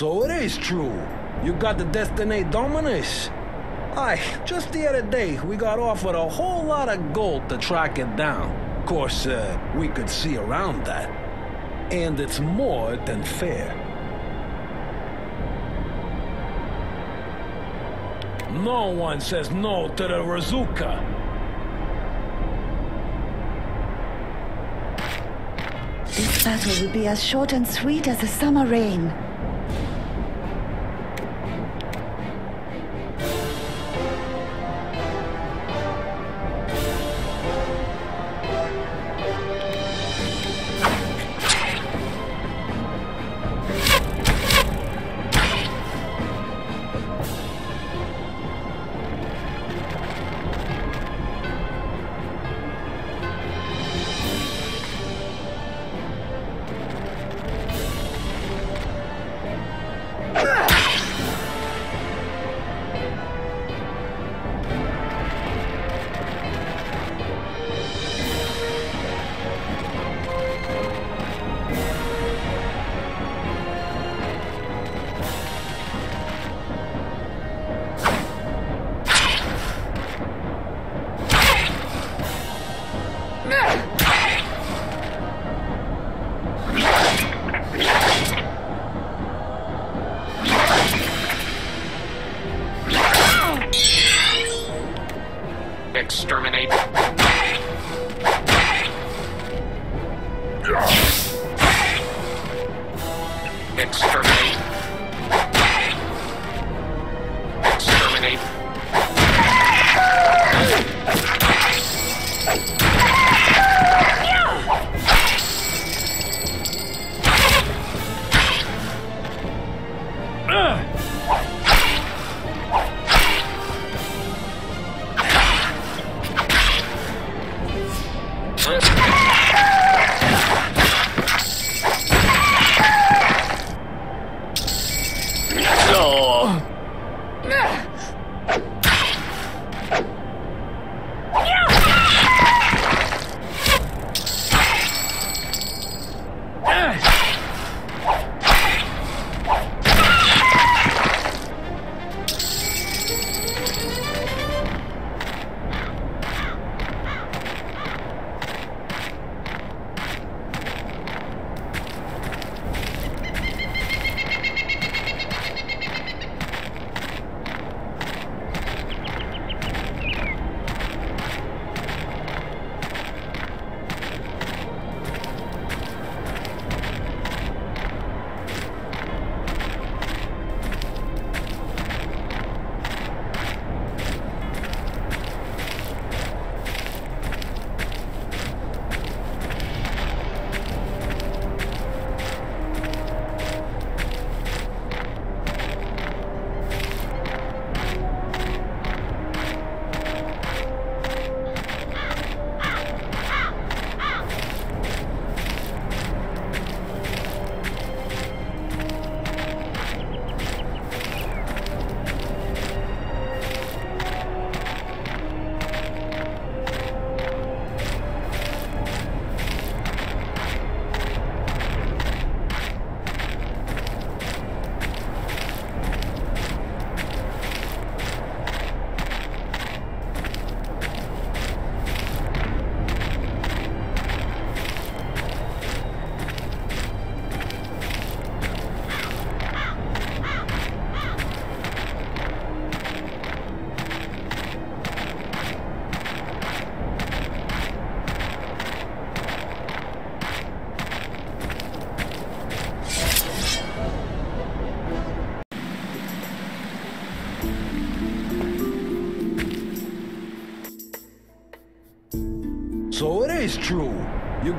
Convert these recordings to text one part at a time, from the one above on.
So it is true. You got the Destiny Dominus? Aye, just the other day, we got offered a whole lot of gold to track it down. Of course, uh, we could see around that. And it's more than fair. No one says no to the Razuka. This battle will be as short and sweet as the summer rain.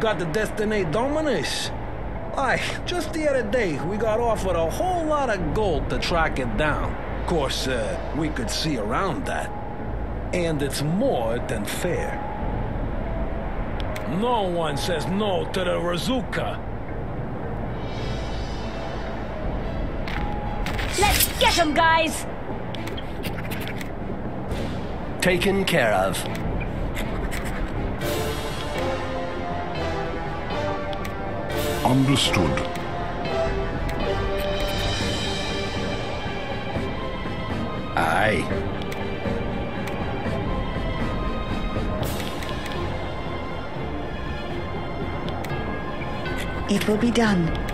Got the Destiny Dominus? Aye, just the other day, we got offered a whole lot of gold to track it down. Of course, uh, we could see around that. And it's more than fair. No one says no to the Razuka. Let's get him, guys! Taken care of. Understood. Aye. It will be done.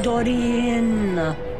Dorin.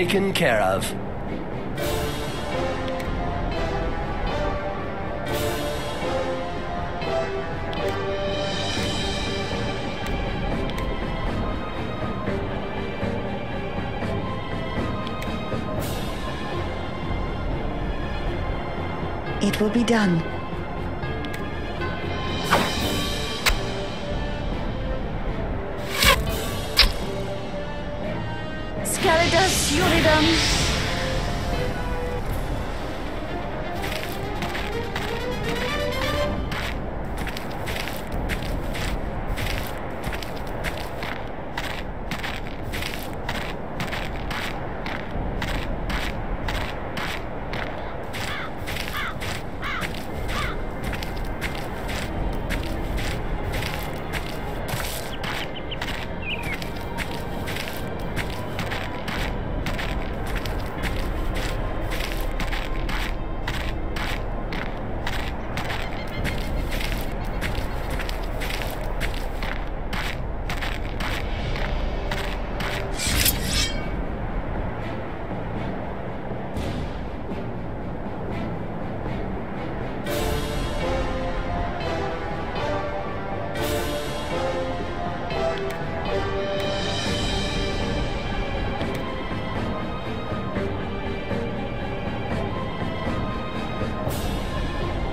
Taken care of. It will be done. Scalidus Uridum.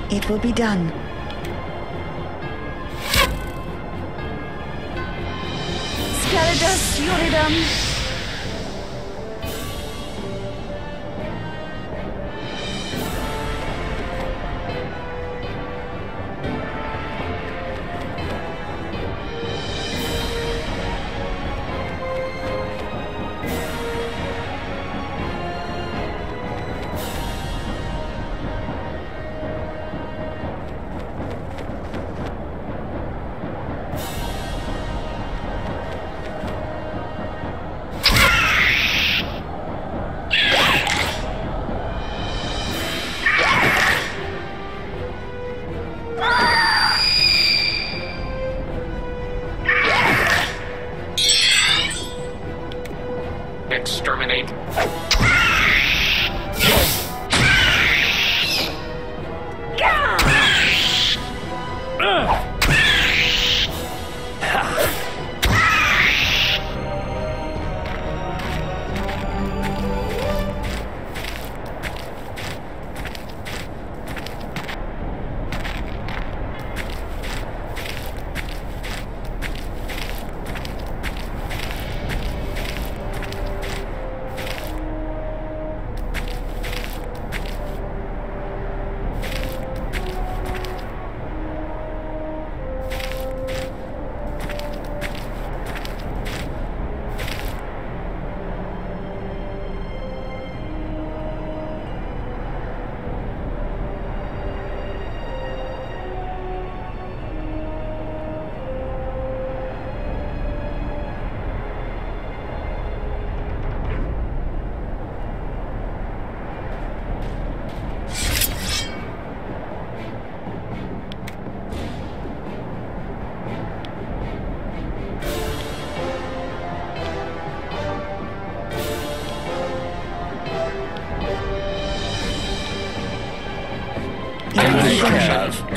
It will be done. Scalidus Uridum.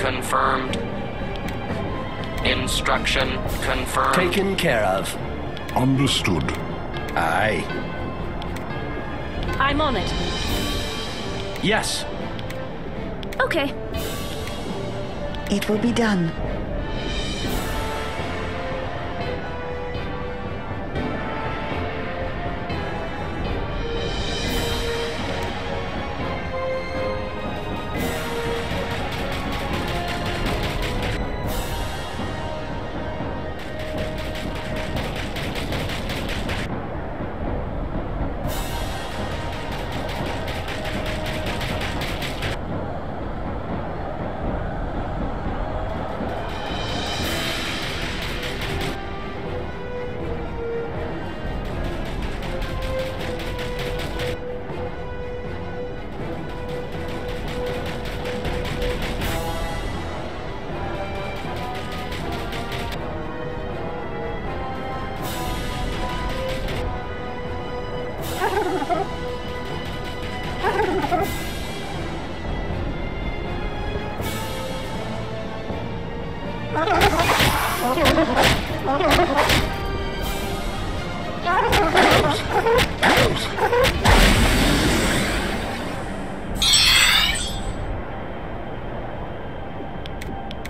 Confirmed. Instruction confirmed. Taken care of. Understood. Aye. I'm on it. Yes. Okay. It will be done.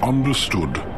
Understood.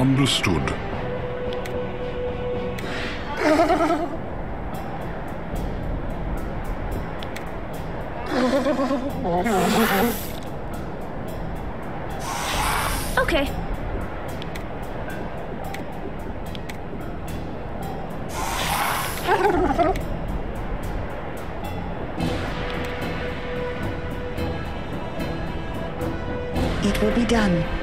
Understood. Okay. It will be done.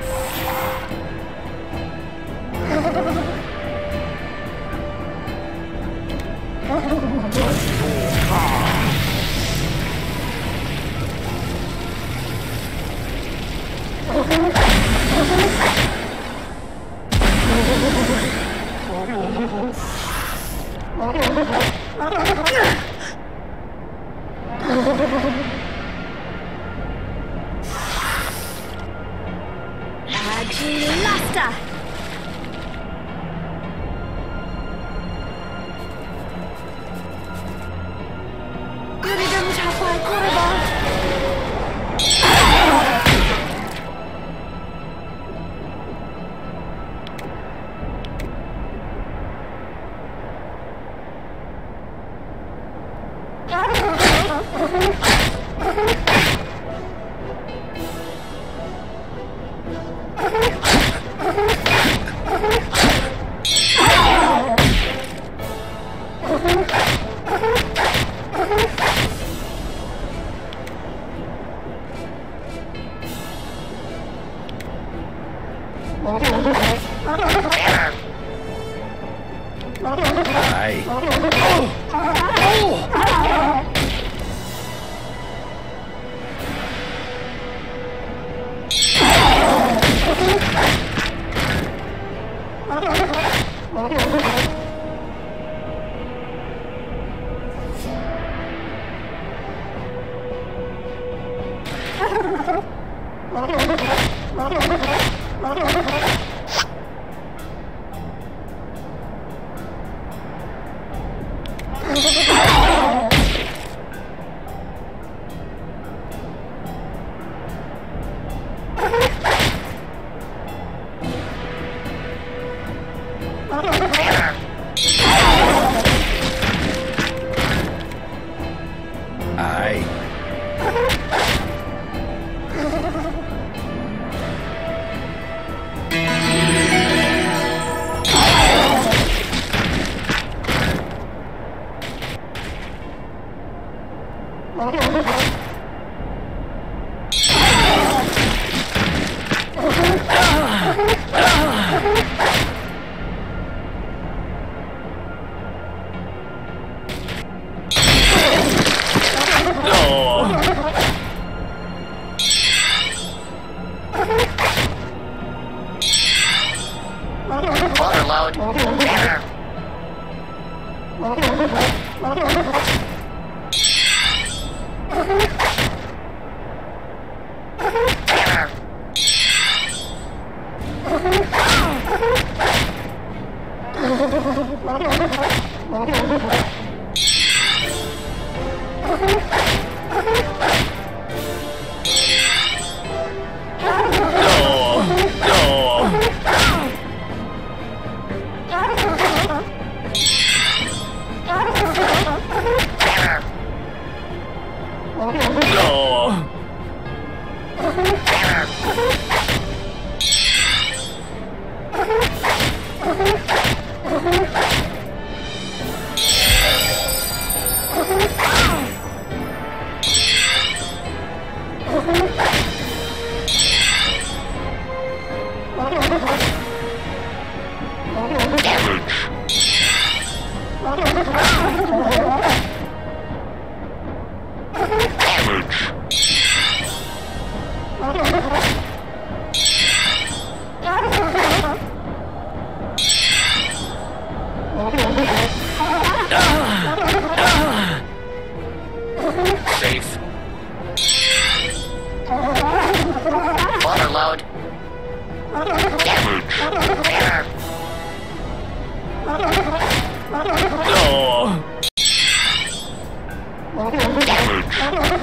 Damage.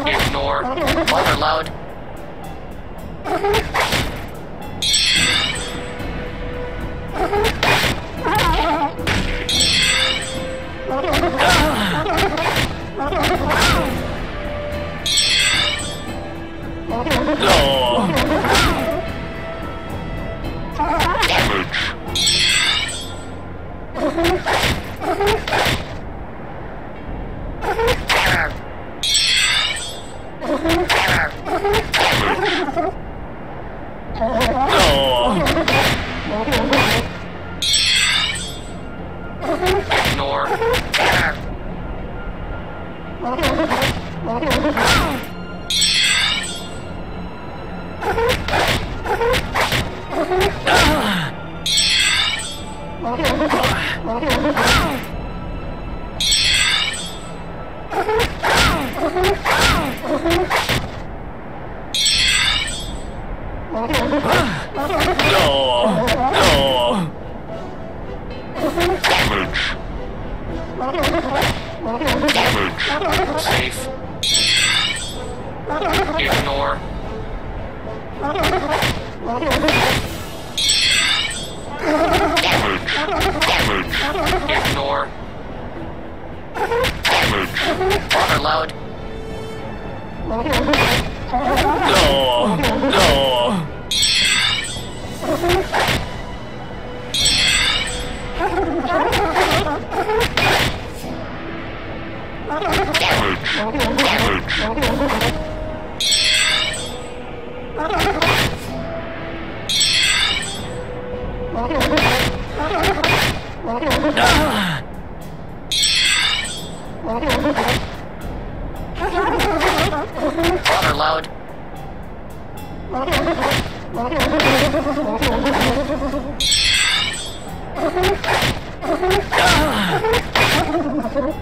Ignore. Overload. Damage. Mm-hmm. Safe. Ignore. Damage. Damage. Ignore. Damage. Overload. No. No. Damage. Damage. Overload.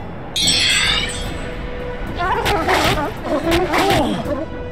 No.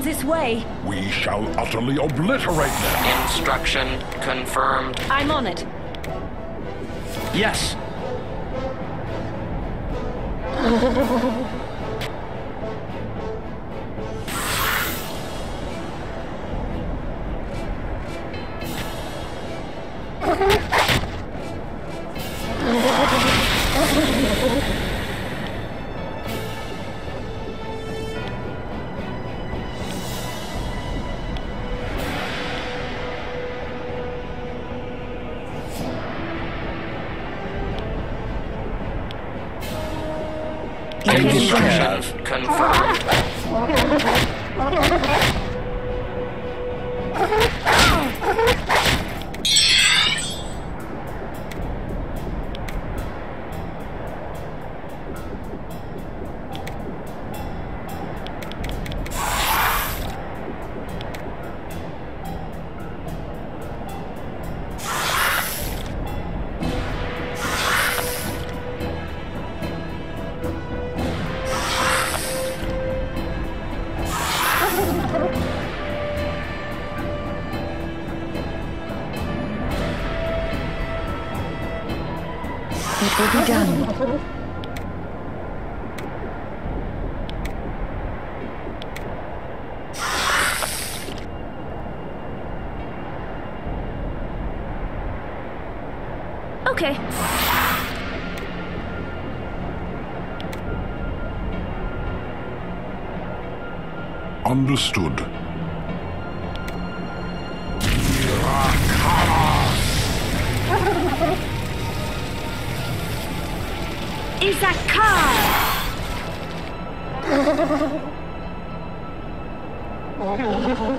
Better this way. We shall utterly obliterate them. Instruction confirmed. I'm on it. Yes. Oh, my God.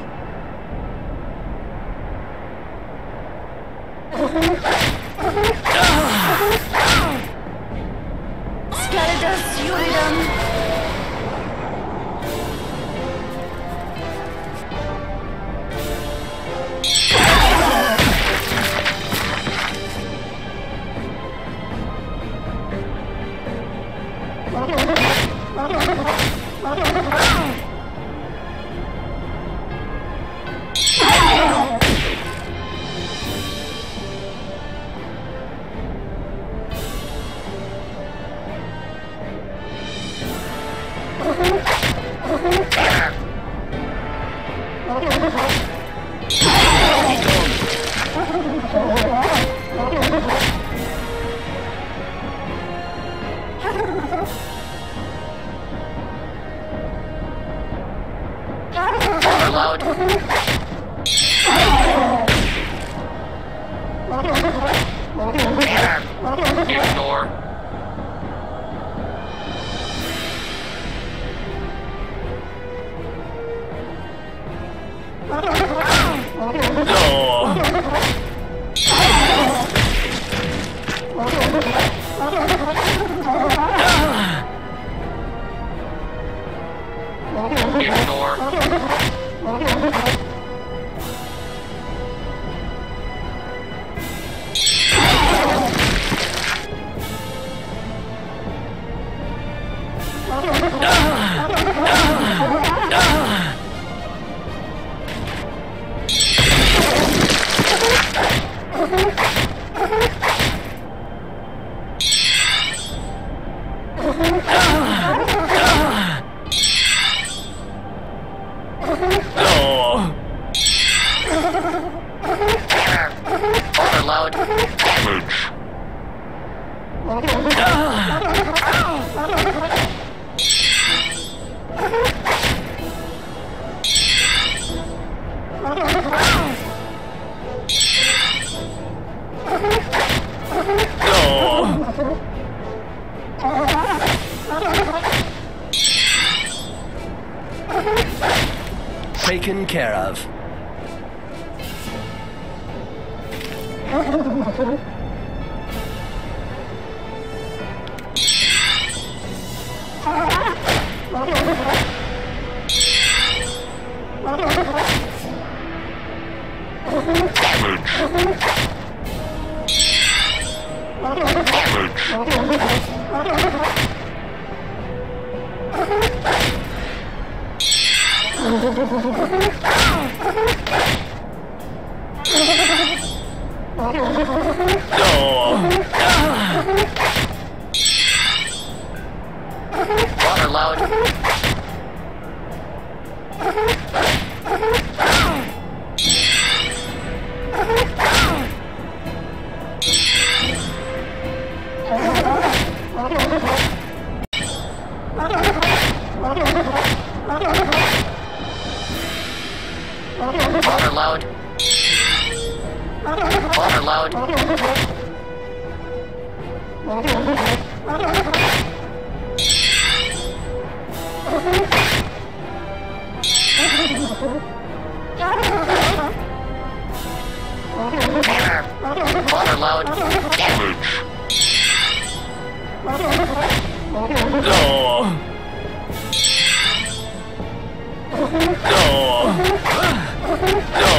Taken care of. Overload. Overload. Overload. Damage. Oh. Oh. No!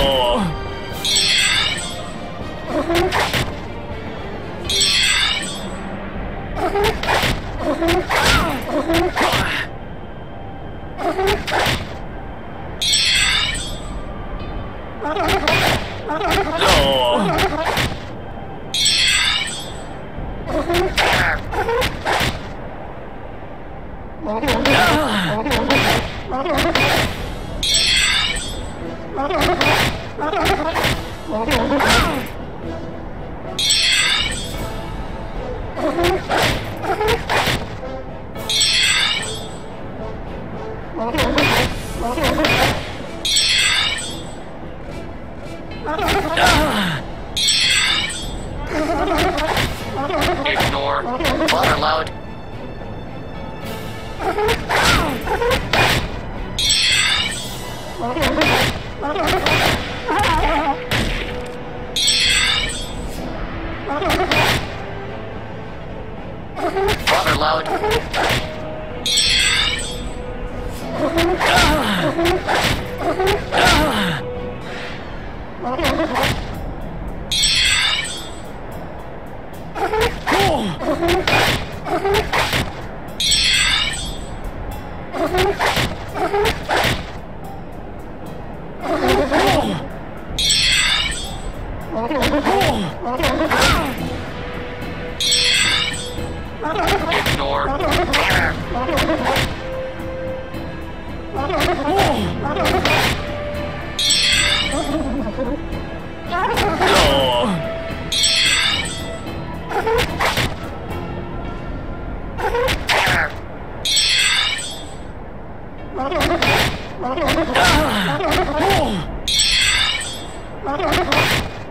Ignore.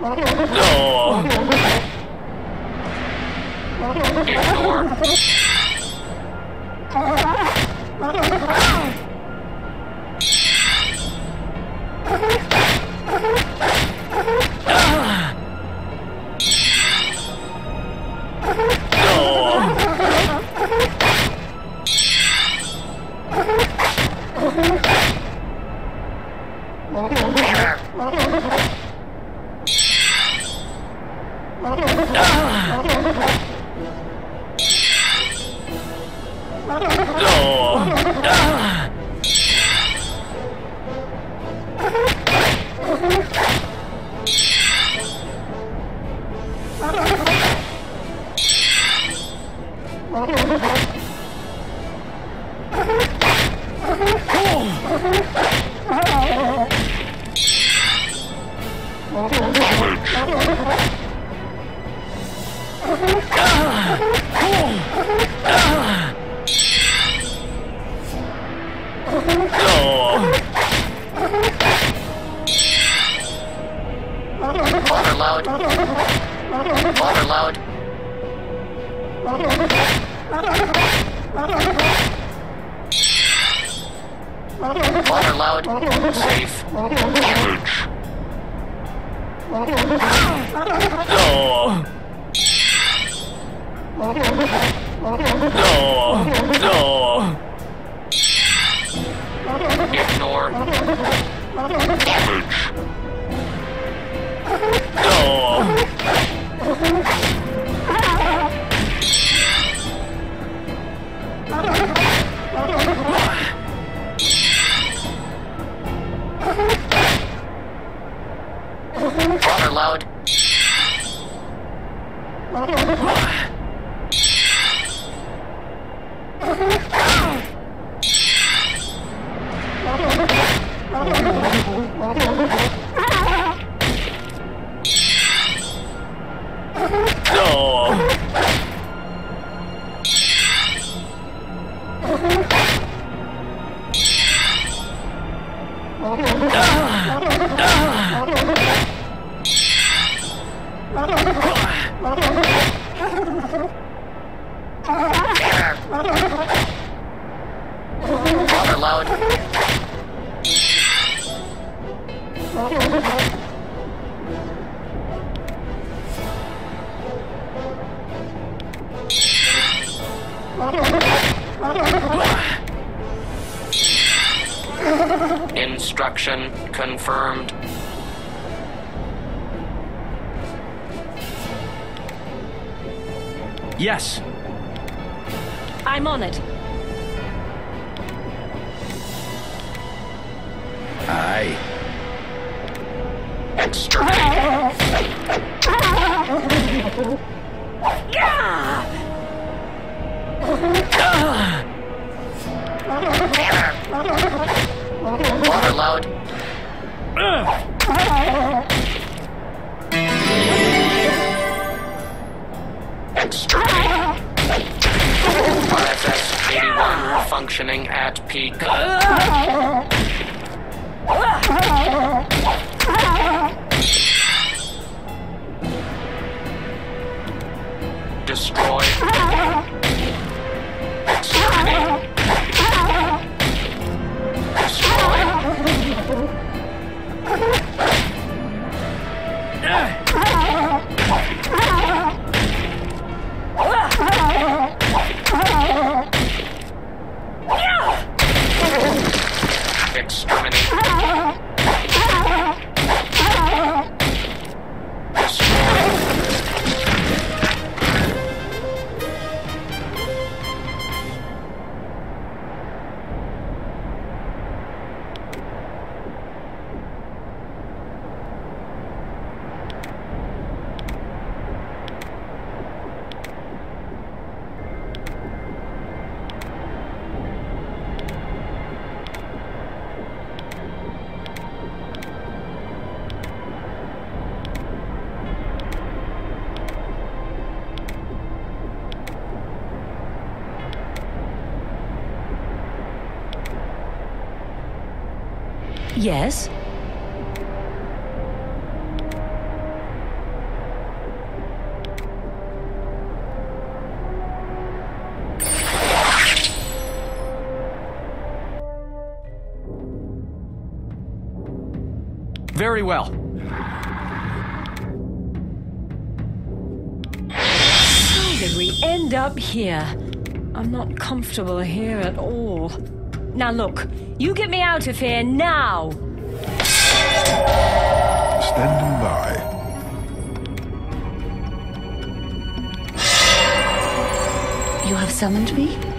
No. No. Peak. Yes? Very well. How did we end up here? I'm not comfortable here at all. Now look, you get me out of here now! Standing by. You have summoned me?